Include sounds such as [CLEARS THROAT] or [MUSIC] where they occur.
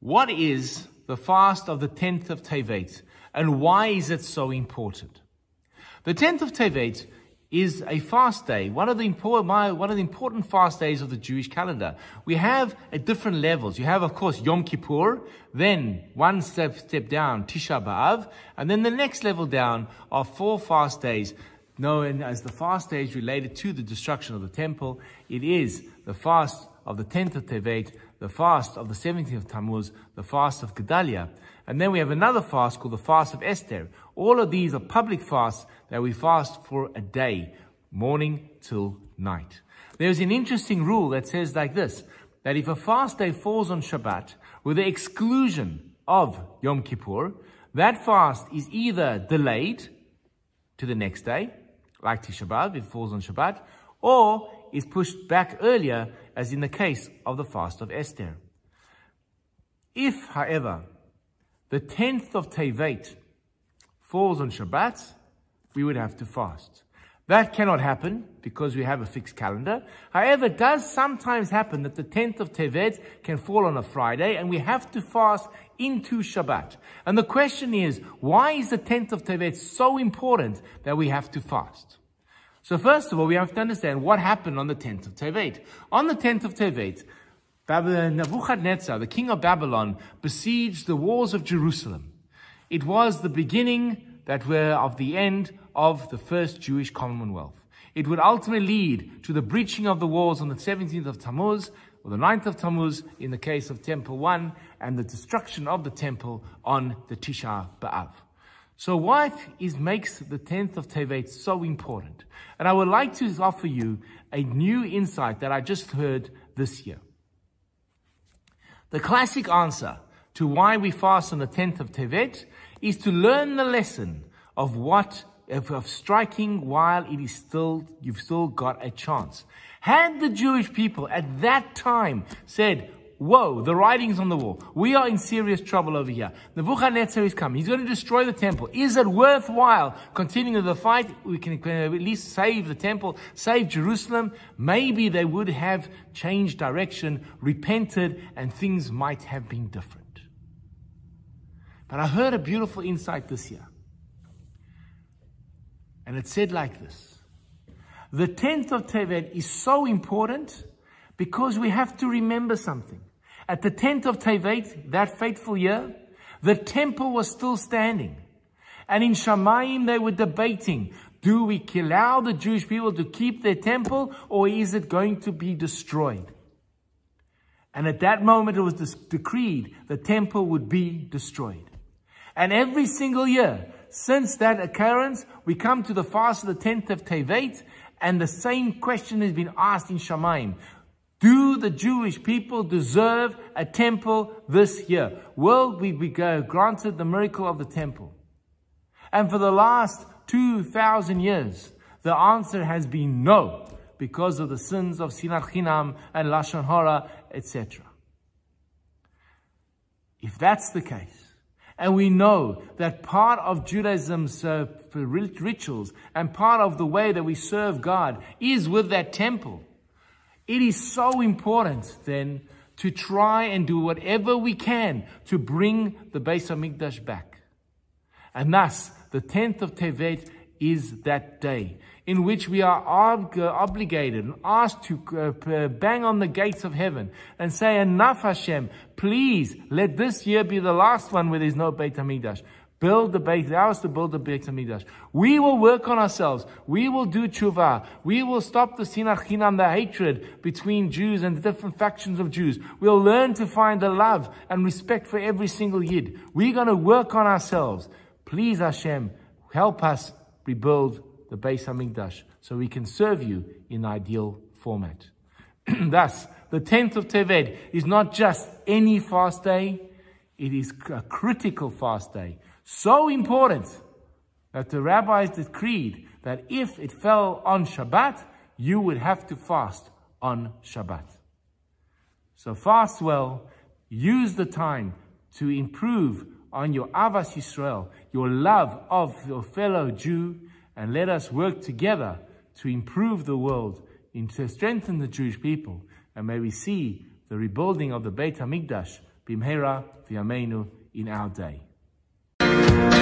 What is the fast of the 10th of Tevet and why is it so important? The 10th of Tevet is a fast day, one of the important one of the important fast days of the Jewish calendar. We have at different levels. You have, of course, Yom Kippur, then one step step down, Tisha B'av, and then the next level down are four fast days known as the fast days related to the destruction of the temple. It is the fast of the 10th of Tevet, the fast of the 17th of Tammuz, the fast of Gedalia. And then we have another fast called the fast of Esther. All of these are public fasts that we fast for a day, morning till night. There's an interesting rule that says like this, that if a fast day falls on Shabbat with the exclusion of Yom Kippur, that fast is either delayed to the next day, like Tisha B'Av, it falls on Shabbat, or is pushed back earlier, as in the case of the fast of Esther. If, however, the 10th of Tevet falls on Shabbat, we would have to fast. That cannot happen because we have a fixed calendar. However, it does sometimes happen that the 10th of Tevet can fall on a Friday and we have to fast into Shabbat. And the question is, why is the 10th of Tevet so important that we have to fast? So first of all, we have to understand what happened on the 10th of Tevet. On the 10th of Tevet, Nebuchadnezzar, the king of Babylon, besieged the walls of Jerusalem. It was the beginning that were of the end of the first Jewish Commonwealth. It would ultimately lead to the breaching of the walls on the 17th of Tammuz, or the 9th of Tammuz in the case of Temple 1, and the destruction of the temple on the Tisha B'Av. So what is, makes the 10th of Tevet so important? And I would like to offer you a new insight that I just heard this year. The classic answer to why we fast on the 10th of Tevet is to learn the lesson of what of, of, striking while it is still you've still got a chance. Had the Jewish people at that time said, Whoa, the writing's on the wall. We are in serious trouble over here. Nebuchadnezzar is coming. He's going to destroy the temple. Is it worthwhile continuing the fight? We can at least save the temple, save Jerusalem. Maybe they would have changed direction, repented, and things might have been different. But I heard a beautiful insight this year. And it said like this. The 10th of Tevet is so important because we have to remember something. At the 10th of Tevet, that fateful year, the temple was still standing. And in Shamayim, they were debating, do we allow the Jewish people to keep their temple or is it going to be destroyed? And at that moment, it was decreed the temple would be destroyed. And every single year, since that occurrence, we come to the fast of the 10th of Tevet, and the same question has been asked in Shamayim. Do the Jewish people deserve a temple this year? Will we be granted the miracle of the temple? And for the last 2,000 years, the answer has been no, because of the sins of Sinat Chinam and Lashon Hara, etc. If that's the case, and we know that part of Judaism's uh, rituals and part of the way that we serve God is with that temple. It is so important then to try and do whatever we can to bring the Beis Hamikdash back. And thus, the 10th of Tevet is that day in which we are ob obligated and asked to uh, bang on the gates of heaven and say, enough Hashem, please let this year be the last one where there's no Beit HaMikdash. Build the Beit, allow us to build the Beit HaMikdash. We will work on ourselves. We will do tshuva. We will stop the sinach chinam, the hatred between Jews and the different factions of Jews. We'll learn to find the love and respect for every single Yid. We're going to work on ourselves. Please Hashem, help us rebuild the Beis Hamikdash so we can serve you in ideal format. [CLEARS THROAT] Thus, the 10th of Tevet is not just any fast day, it is a critical fast day so important that the rabbis decreed that if it fell on Shabbat, you would have to fast on Shabbat. So fast well, use the time to improve on your Ahavas Yisrael, your love of your fellow Jew, and let us work together to improve the world, and to strengthen the Jewish people, and may we see the rebuilding of the Beit HaMikdash, Bimhera V'Yameinu, in our day. Bye.